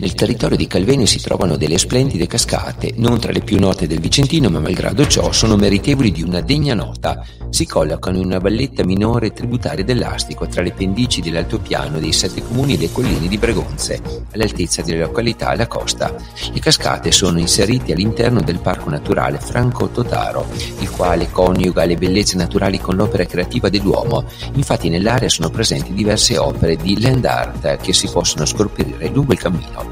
Nel territorio di Calvene si trovano delle splendide cascate, non tra le più note del Vicentino, ma malgrado ciò sono meritevoli di una degna nota. Si collocano in una valletta minore tributaria dell'Astico, tra le pendici dell'altopiano dei sette comuni e le colline di Bregonze, all'altezza delle località alla costa. Le cascate sono inserite all'interno del Parco Naturale Franco Totaro, il quale coniuga le bellezze naturali con l'opera creativa dell'uomo. Infatti nell'area sono presenti diverse opere di land art che si possono scoprire lungo il cammino.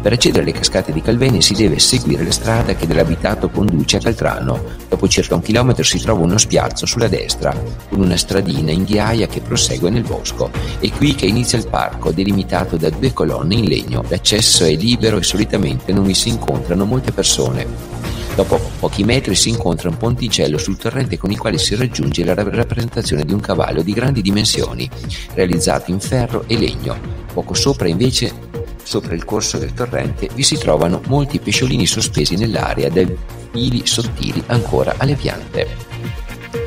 Per accedere alle cascate di Calvene si deve seguire la strada che dall'abitato conduce a Caltrano. Dopo circa un chilometro si trova uno spiazzo sulla destra, con una stradina in ghiaia che prosegue nel bosco. È qui che inizia il parco, delimitato da due colonne in legno. L'accesso è libero e solitamente non vi si incontrano molte persone. Dopo pochi metri si incontra un ponticello sul torrente con il quale si raggiunge la rappresentazione di un cavallo di grandi dimensioni, realizzato in ferro e legno. Poco sopra invece Sopra il corso del torrente vi si trovano molti pesciolini sospesi nell'aria dai fili sottili ancora alle piante.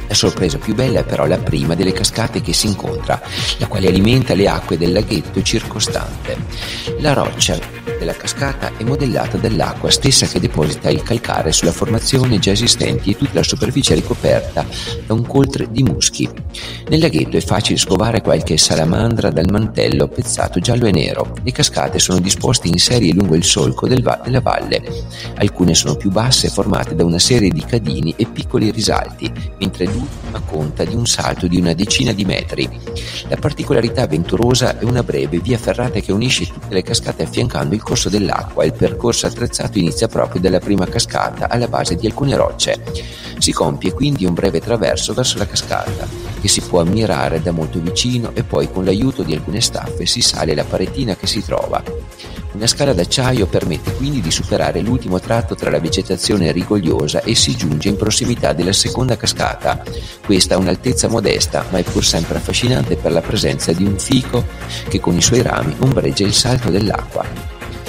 La sorpresa più bella è però la prima delle cascate che si incontra, la quale alimenta le acque del laghetto circostante. La roccia della cascata è modellata dall'acqua stessa che deposita il calcare sulla formazione già esistenti e tutta la superficie ricoperta da un coltre di muschi. Nel laghetto è facile scovare qualche salamandra dal mantello pezzato giallo e nero. Le cascate sono disposte in serie lungo il solco del va- della valle. Alcune sono più basse, formate da una serie di cadini e piccoli risalti, mentre l'ultima conta di un salto di una decina di metri. La particolarità avventurosa è una breve via ferrata che unisce tutte le cascate affiancando il corso dell'acqua. Il percorso attrezzato inizia proprio dalla prima cascata alla base di alcune rocce. Si compie quindi un breve traverso verso la cascata, che si può ammirare da molto vicino e poi con l'aiuto di alcune staffe si sale la paretina che si trova. Una scala d'acciaio permette quindi di superare l'ultimo tratto tra la vegetazione rigogliosa e si giunge in prossimità della seconda cascata. Questa ha un'altezza modesta, ma è pur sempre affascinante per la presenza di un fico che con i suoi rami ombreggia il salto dell'acqua.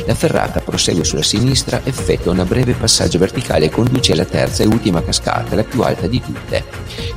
La ferrata prosegue sulla sinistra, effettua un breve passaggio verticale e conduce alla terza e ultima cascata, la più alta di tutte.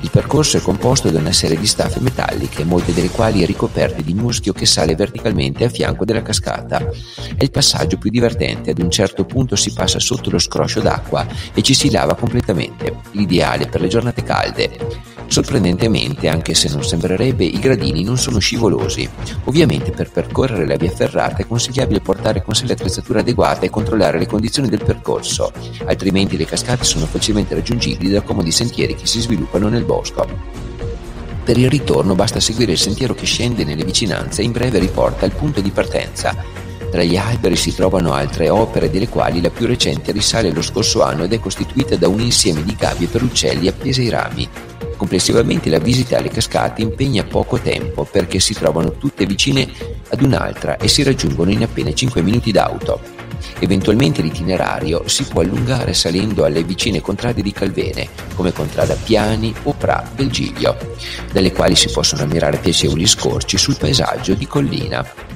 Il percorso è composto da una serie di staffe metalliche, molte delle quali ricoperte di muschio che sale verticalmente a fianco della cascata. È il passaggio più divertente, ad un certo punto si passa sotto lo scroscio d'acqua e ci si lava completamente, l'ideale per le giornate calde. Sorprendentemente, anche se non sembrerebbe, i gradini non sono scivolosi. Ovviamente per percorrere la via ferrata è consigliabile portare con sé l'attrezzatura adeguata e controllare le condizioni del percorso, altrimenti le cascate sono facilmente raggiungibili da comodi sentieri che si sviluppano nel bosco. Per il ritorno basta seguire il sentiero che scende nelle vicinanze e in breve riporta al punto di partenza. Tra gli alberi si trovano altre opere, delle quali la più recente risale allo scorso anno ed è costituita da un insieme di gabbie per uccelli appese ai rami. Complessivamente la visita alle cascate impegna poco tempo perché si trovano tutte vicine ad un'altra e si raggiungono in appena 5 minuti d'auto. Eventualmente l'itinerario si può allungare salendo alle vicine contrade di Calvene, come Contrada Piani o Pra del Giglio, dalle quali si possono ammirare piacevoli scorci sul paesaggio di collina.